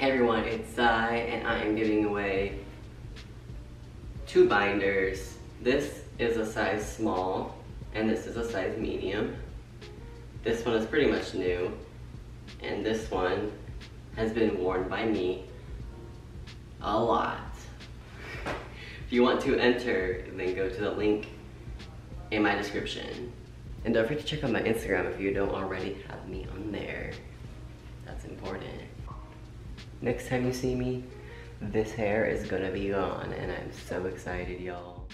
Hey everyone, it's Zai, and I am giving away two binders. This is a size small, and this is a size medium. This one is pretty much new, and this one has been worn by me a lot. If you want to enter, then go to the link in my description. And don't forget to check out my Instagram if you don't already have me on there. Next time you see me, this hair is gonna be gone and I'm so excited, y'all.